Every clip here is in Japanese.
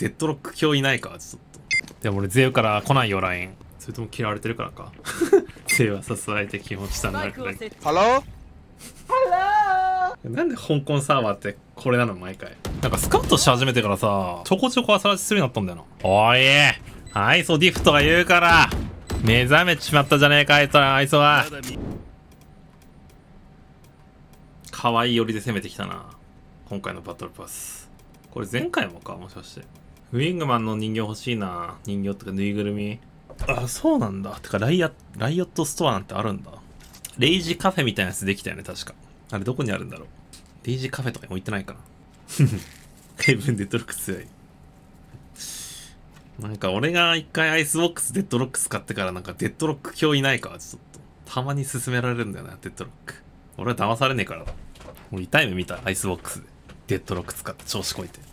デッドロック今日いないかちょっと。でも俺ゼウから来ないよ、ライン。それとも嫌われてるからか。ゼウはさすられて気持ちたんだけど。Hello? なんで香港サーバーってこれなの毎回。なんかスカウトし始めてからさ、ちょこちょこ朝ラジするようになったんだよな。おいアイソディフトが言うから目覚めちまったじゃねえか、あいつは、アイソは。可愛い寄りで攻めてきたな。今回のバトルパス。これ前回もか、もしかして。ウィングマンの人形欲しいな。人形とかぬいぐるみ。あ、そうなんだ。てかライア、ライオットストアなんてあるんだ。 RAGE カフェみたいなやつできたよね、確か。あれどこにあるんだろう。 RAGE カフェとかに置いてないかな。ヘブンデッドロック強い。なんか俺が一回アイスボックスデッドロック使ってからなんかデッドロック今日いないかちょっと。たまに勧められるんだよな、デッドロック。俺は騙されねえからだ。もう痛い目見た、アイスボックスで。デッドロック使って調子こいて。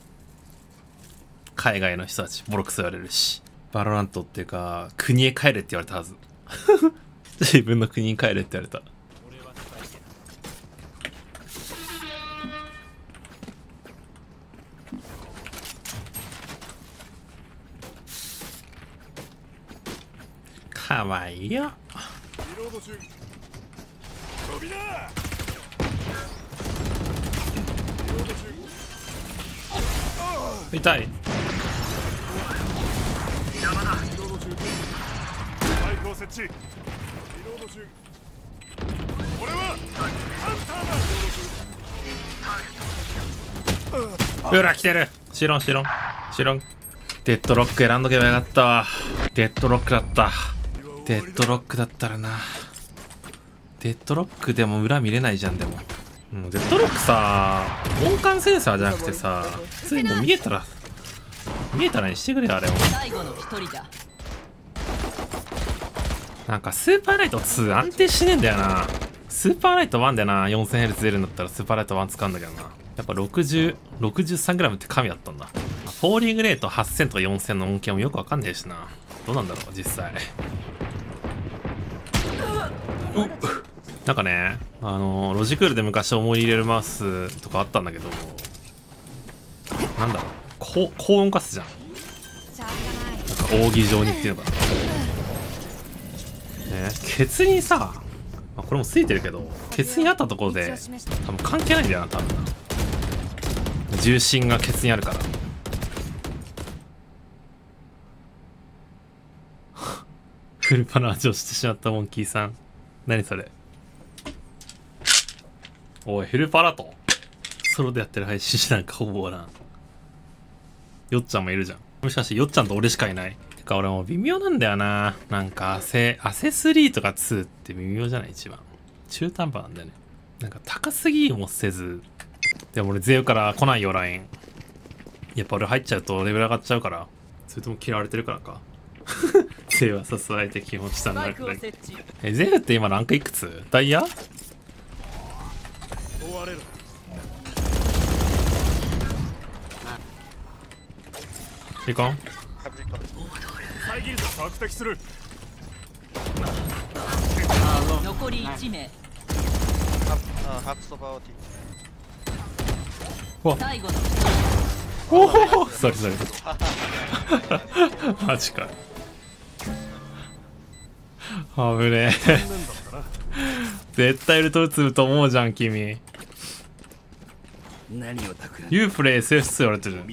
海外の人たちボロクソ言われるし。バロラントっていうか、国へ帰れって言われたはず。自分の国に帰れって言われた。かわいいよ。リロード中飛びだー痛い。設置リロード中俺はハンターだうら来てる。シロンシロン。シロン。デッドロック選んどけばよかったわ。デッドロックだった。デッドロックだったらな。デッドロックでも裏見れないじゃんでも。うんデッドロックさ音感センサーじゃなくてさ普通にもう見えたら見えたらにしてくれよあれ。を最後の一人だなんかスーパーライト2安定しねえんだよな。スーパーライト1でな 4000Hz 出るんだったらスーパーライト1使うんだけどな。やっぱ 6063g って神だったんだ。フォーリングレート8000とか4000の音源もよくわかんねえしな。どうなんだろう実際。うっ。なんかねあのロジクールで昔思い入れるマウスとかあったんだけどなんだろう高高音カスじゃん。なんか扇状にっていうのか。なね、ケツにさ、まあ、これもついてるけどケツにあったところで多分関係ないんだよな多分な。重心がケツにあるから。フルパナージをしてしまったモンキーさん。何それ。おいフルパラと。ソロでやってる配信なんかほぼおらん。よっちゃんもいるじゃん。もしかしてよっちゃんと俺しかいない。てか俺も微妙なんだよな。なんか汗汗3とか2って微妙じゃない？一番。中途半端なんだよね。なんか高すぎもせず。でも俺ゼウから来ないよライン。やっぱ俺入っちゃうとレベル上がっちゃうから。それとも嫌われてるからか。ゼウはさすられて気持ちたんだけど設置。えゼウって今ランクいくつ？ダイヤ？追われるいかん？遮るぞ索敵する。残り1名。Uh. 最後のおおそれそれマジか。あぶねえ。絶対ウルト打つと思うじゃん君。何を企ん You play SF2 言われてる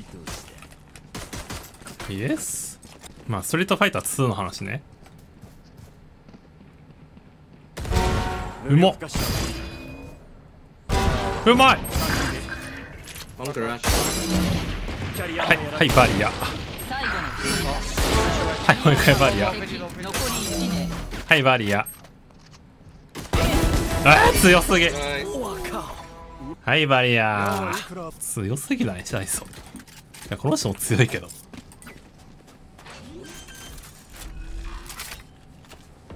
イエスまあストリートファイター2の話ね。うまっ。うまい。はいはいバリア。はいもう一回バリア。はいバリア。あー強すぎ。はいバリア。強すぎない？ダイソンいやこの人も強いけど。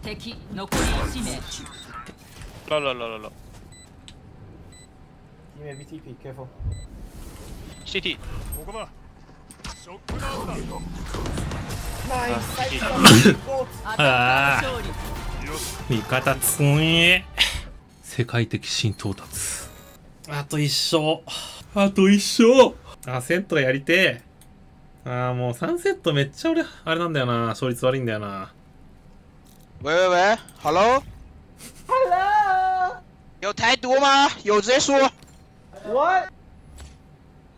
敵残り1名。La la la la la. Maybe TP, careful. CT. ここだ。ショックダウンだ。Nice! アタッカー勝利味方つえ世界的新到達あと一勝あと一勝あセントラやりてえああ、もう3セットめっちゃ俺、あれなんだよな。勝率悪いんだよな。喂喂喂，Hello。有台独吗？有直接说。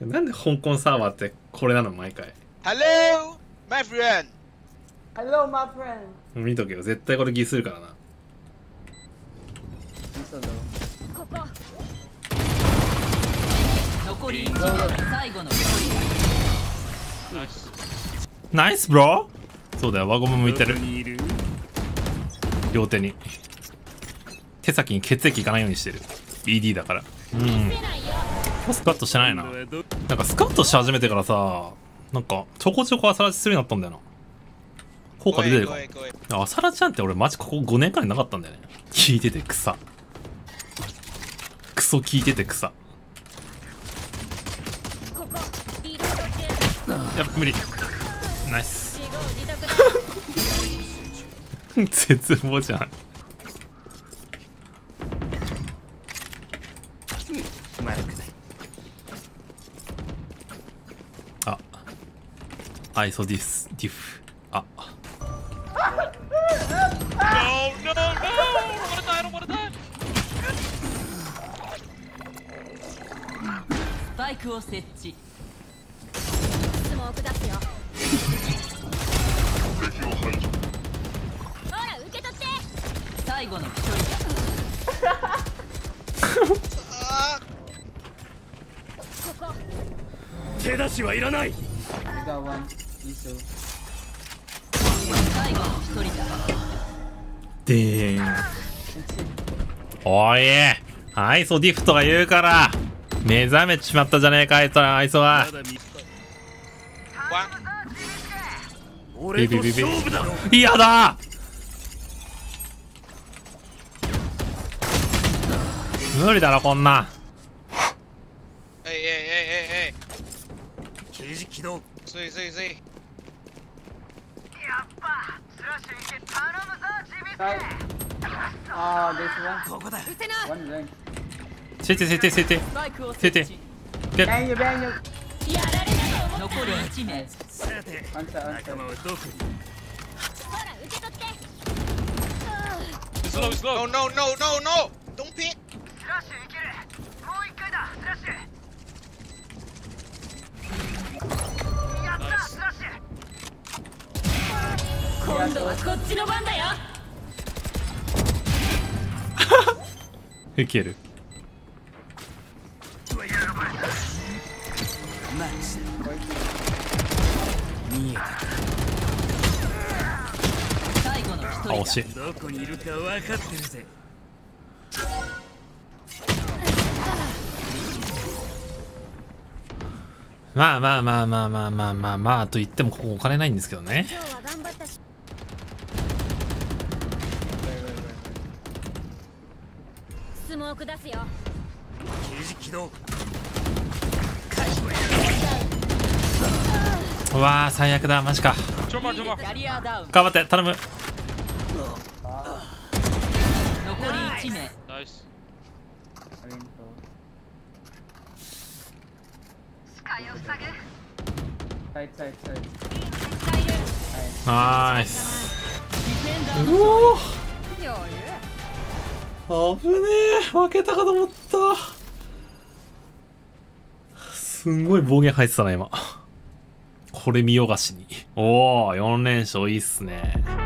なんで香港サーバーってこれなの毎回。Hello, my friend。Hello, my friend. 見とけよ。絶対これギするからな。嘘だろ残り1名最後の1人ナイスブローそうだよ、輪ゴム向いてる両手に。手先に血液いかないようにしてる。BD だから。うん。スカッとしてないな。なんかスカッとし始めてからさ、なんかちょこちょこ朝ラチするようになったんだよな。効果出てるか？各位各位も。朝ラチなんて俺マジここ5年間になかったんだよね。聞いてて草。クソ聞いてて草。やっぱ無理。ナイス。絶望じゃん。悪くないあ。アイソディス、ディフ。あ。スパイクを設置後の1人ここ手出しはいらない You got one. Iso. 最後の1人だでーん。おいアイソディフとか言うから目覚めちまったじゃねえかあいつは、あいつはま。だ見ワン俺と勝負だ嫌だ無理だろこんな。えいえいえいえいえい。刑事起動。すいすいすい。やっぱスラッシュ行け頼むぞジビス、い、ここだ。い。やられた残り1名さて仲間はどこに No, no, no, no, no. いける。もう一回だスし今度はこっちの番だよウケるあ惜しい。どこにいるか分かってるぜ。まあまあまあまあまあまあまあまあと言ってもここお金ないんですけどね。今日は頑張ったしスモーク出すようわー、最悪だ、マジか。ちょまちょまキャリアダウン頑張って、頼む。残り1名ナイス余裕危ねえ負けたかと思った。すんごい暴言入ってたな今。これ見よがしに。おお4連勝いいっすね